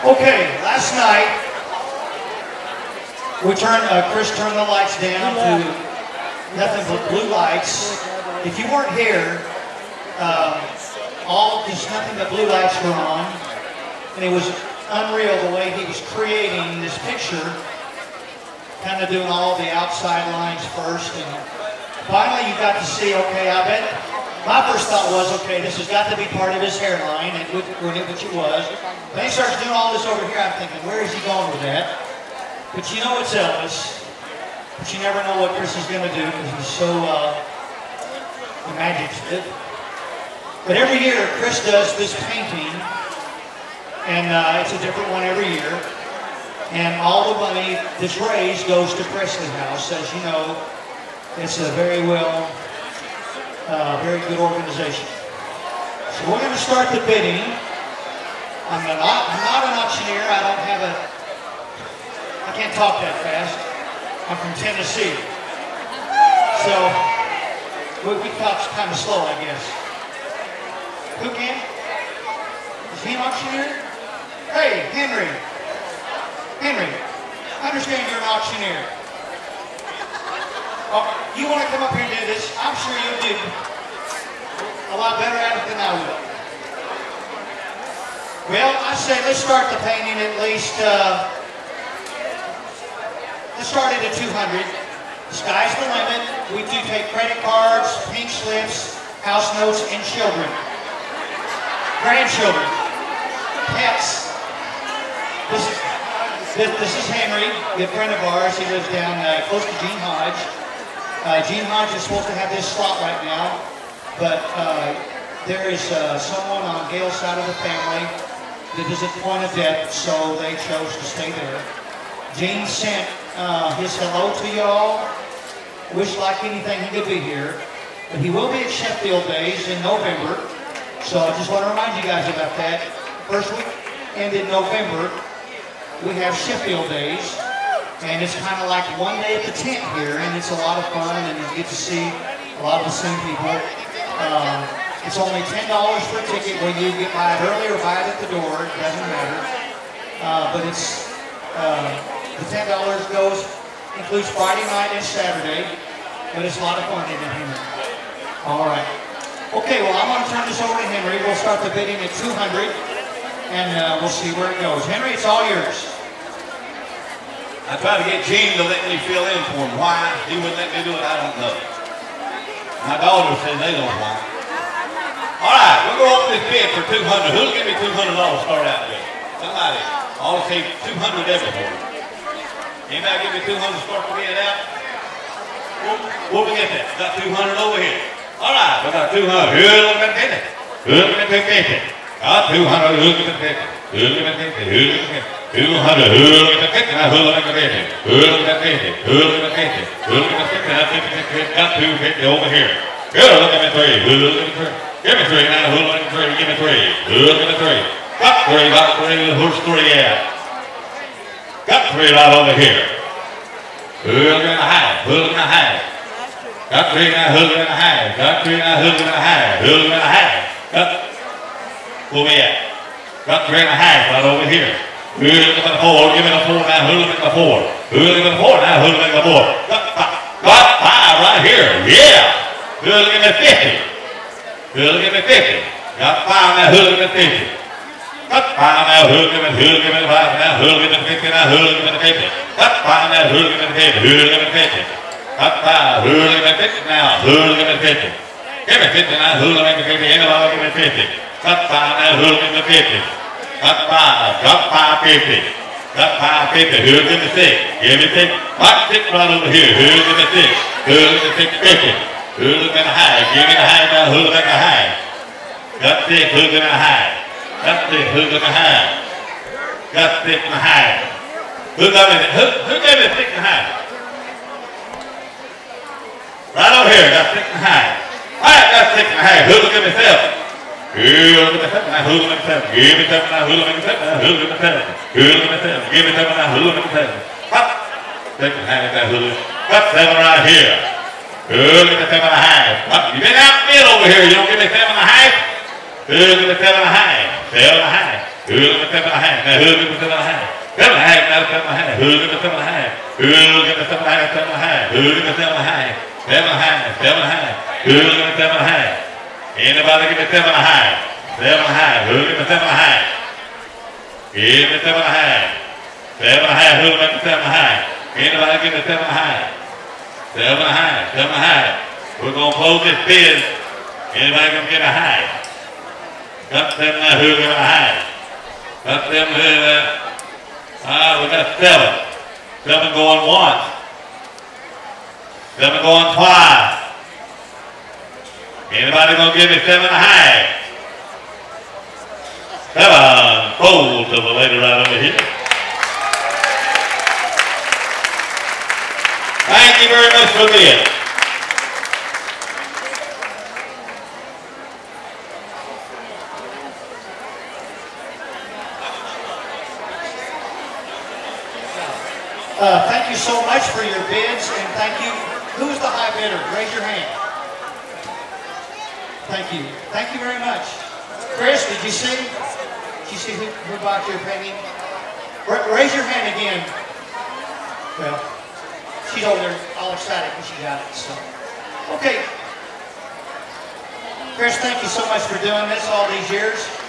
Okay, last night we turned, uh, Chris turned the lights down to nothing but blue lights. If you weren't here, uh, all just nothing but blue lights were on, and it was unreal the way he was creating this picture, kind of doing all the outside lines first, and finally you got to see. Okay, I bet my first thought was, okay, this has got to be part of his hairline, and which, which it was. Then he starts doing all this over here. I'm thinking, where is he going with that? But you know it's Elvis. But you never know what Chris is going to do because he's so uh, imaginative. But every year, Chris does this painting, and uh, it's a different one every year. And all the money that's raised goes to Presley House. As you know, it's a very well uh, very good organization. So we're going to start the bidding. I'm not, I'm not an auctioneer. I don't have a, I can't talk that fast. I'm from Tennessee. So we, we talk kind of slow, I guess. Who can? Is he an auctioneer? Hey, Henry. Henry, I understand you're an auctioneer. Oh, you want to come up here and do this? I'm sure you'll do a lot better at it than I will. Well, I say let's start the painting at least, uh, let's start it at 200. The sky's the limit. We do take credit cards, pink slips, house notes, and children. Grandchildren. Pets. This is, this, this is Henry, a friend of ours. He lives down uh, close to Gene Hodge. Uh, Gene Hodge is supposed to have this slot right now, but uh, there is uh, someone on Gail's side of the family at the point of death, so they chose to stay there. Gene sent uh, his hello to y'all. Wish like anything he could be here. But he will be at Sheffield Days in November. So I just want to remind you guys about that. First week and in November, we have Sheffield Days. And it's kind of like one day at the tent here, and it's a lot of fun, and you get to see a lot of the same people. It's only $10 for a ticket when you get buy it early or buy it at the door. It doesn't matter. Uh, but it's uh, the $10 goes includes Friday night and Saturday, but it's a lot of fun in Henry. All right. Okay, well, I'm going to turn this over to Henry. We'll start the bidding at 200, and uh, we'll see where it goes. Henry, it's all yours. I tried to get Gene to let me fill in for him. Why he wouldn't let me do it, I don't know. My daughter says they don't want it. All right, we're going to open this bid for 200. Who'll give me $200 to start out with? Somebody. I'll say 200 everywhere. Anybody give me 200 to start the bid out? Where we get that? Got 200 over here. All right, we got 200. Who'll get it? Who'll get it? Got 200. Who'll? Who'll get it? Who'll? 200, in the kitchen, I think it's got 250 over here. Good, look at me three, Give me three hurl in the three, give me three, in the three. Got three, got three, who's three at? Got three right over here. Hurl in the high, hurl in the high. Got three now, hurl in the high, got three now, hurl in the high, hurl in the high. Got, where we at? Got three and a half right over here. Who's looking at the four? Give me the four now. Who's looking at the four? Who's looking at the four now? Who's looking at the four? Got five, got five right here. Yeah. Who's looking at 50? At 50? Got five now. At 50? Got five now. Looking at five now? Who's looking at 50 now? At 50? Got five now. At 50? Who's looking at 50? Got five. At 50 now? At 50? Give me 50 now. At 50? Anybody looking at 50? Got five now. At 50? Got five. Got five fifty. Got five fifty. Who's in the six? Give me six. Mark six right over here. Who's in the six? Who's in the six fifty? The high? The high now. The high? In the high? In the high? In high. Who got me? Who, who gave six in the high? Right over here. Got in the high. All right, got in the high. Seven? Who's gonna seven? Now gonna seven? Give me seven now. Gonna seven? Now seven? Who's gonna seven? Give me seven now. Gonna seven? Hop. In the high. Got who's Got seven right here. Who's gonna seven and a half? Hop. You been out over here. You don't give me seven and a half? And a half? Seven and a half. Seven and a half? Now a half? Seven and a half, now seven and a half. Who's gonna seven and a half? Who's gonna seven and a half? Seven and a half. Seven and a half? Half, seven and a half. Anybody give me seven and a half? Seven and a half. Who's gonna seven and a half? Give me seven and a half. Seven and a half. Anybody give me seven and a half? Seven half. Seven half. We're gonna close this bid. Anybody gonna get a half? Got them now. Who's gonna half? Got them who, uh, ah, we got seven. Seven going once. Seven going twice. Anybody gonna give me seven half? Seven. Fold to the lady right over here. Very much for being. Uh, thank you so much for your bids, and thank you. Who's the high bidder? Raise your hand. Thank you. Thank you very much. Chris, did you see? Did you see who, who bought your painting? Ra- Raise your hand again. Well, she's over there all excited because she got it, so. Okay. Chris, thank you so much for doing this all these years.